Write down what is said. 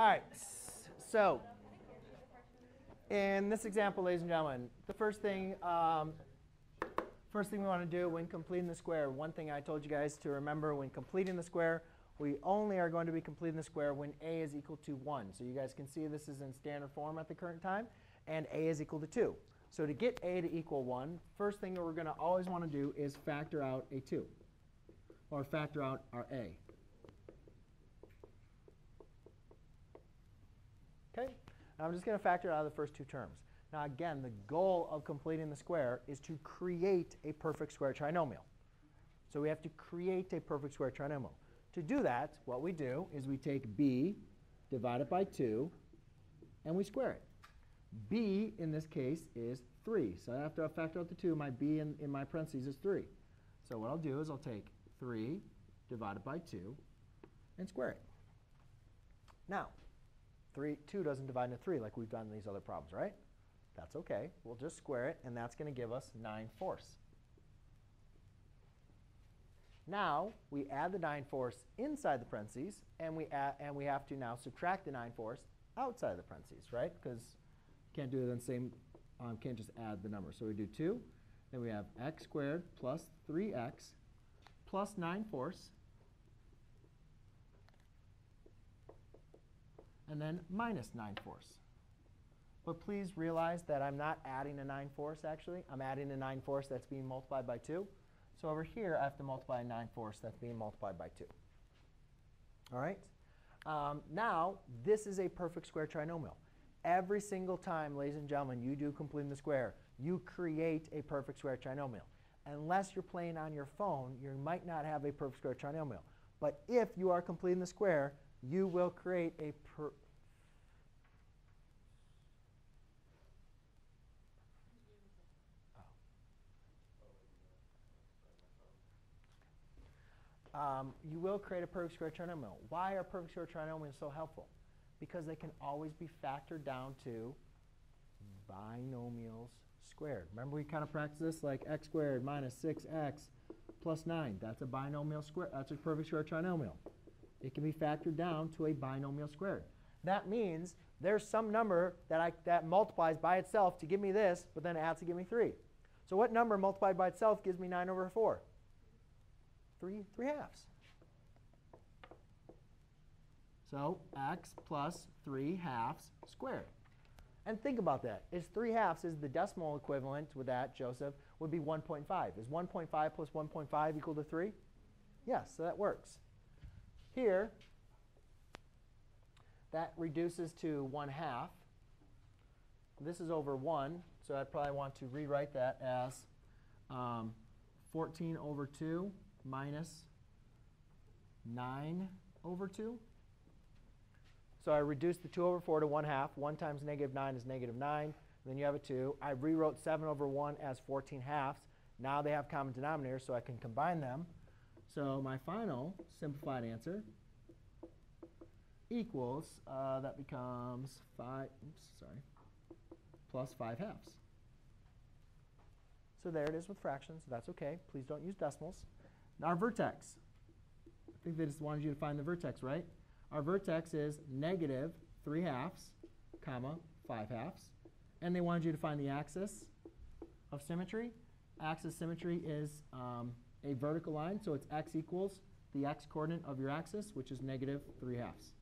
All right, so in this example, ladies and gentlemen, the first thing, um, first thing we want to do when completing the square, one thing I told you guys to remember when completing the square, we only are going to be completing the square when a is equal to 1. So you guys can see this is in standard form at the current time, and a is equal to 2. So to get a to equal 1, first thing that we're going to always want to do is factor out a 2, or factor out our a. Okay? I'm just going to factor out of the first two terms. Now again, the goal of completing the square is to create a perfect square trinomial. So we have to create a perfect square trinomial. To do that, what we do is we take b, divide it by 2, and we square it. b, in this case, is 3. So after I factor out the 2, my b in, in my parentheses is 3. So what I'll do is I'll take 3 divided by 2 and square it. Now, 3, 2 doesn't divide into 3 like we've done in these other problems, right? That's OK. We'll just square it, and that's going to give us 9 fourths. Now, we add the 9 fourths inside the parentheses, and we, add, and we have to now subtract the 9 fourths outside the parentheses, right? Because can't do it same, um, can't just add the number. So we do 2. Then we have x squared plus 3x plus 9 fourths and then minus 9 fourths. But please realize that I'm not adding a 9 fourths, actually. I'm adding a 9 fourths that's being multiplied by 2. So over here, I have to multiply 9 fourths that's being multiplied by 2. All right? Um, now, this is a perfect square trinomial. Every single time, ladies and gentlemen, you do completing the square, you create a perfect square trinomial. Unless you're playing on your phone, you might not have a perfect square trinomial. But if you are completing the square, you will create a per um, you will create a perfect square trinomial. Why are perfect square trinomials so helpful? Because they can always be factored down to binomials squared. Remember we kind of practiced this like x squared minus 6x plus 9. That's a binomial square. That's a perfect square trinomial. It can be factored down to a binomial squared. That means there's some number that, I, that multiplies by itself to give me this, but then it adds to give me 3. So what number multiplied by itself gives me 9 over 4? 3, 3 halves. So x plus 3 halves squared. And think about that. Is 3 halves is the decimal equivalent with that, Joseph, would be 1.5. Is 1.5 plus 1.5 equal to 3? Yes, so that works. Here, that reduces to 1 half. This is over 1, so I'd probably want to rewrite that as um, 14 over 2 minus 9 over 2. So I reduced the 2 over 4 to 1 half. 1 times negative 9 is negative 9. Then you have a 2. I rewrote 7 over 1 as 14 halves. Now they have common denominators, so I can combine them. So my final simplified answer equals, uh, that becomes 5, oops, sorry, plus 5 halves. So there it is with fractions. That's OK. Please don't use decimals. Now our vertex. I think they just wanted you to find the vertex, right? Our vertex is negative 3 halves, comma, 5 halves. And they wanted you to find the axis of symmetry. Axis symmetry is um, a vertical line, so it's x equals the x coordinate of your axis, which is negative 3 halves.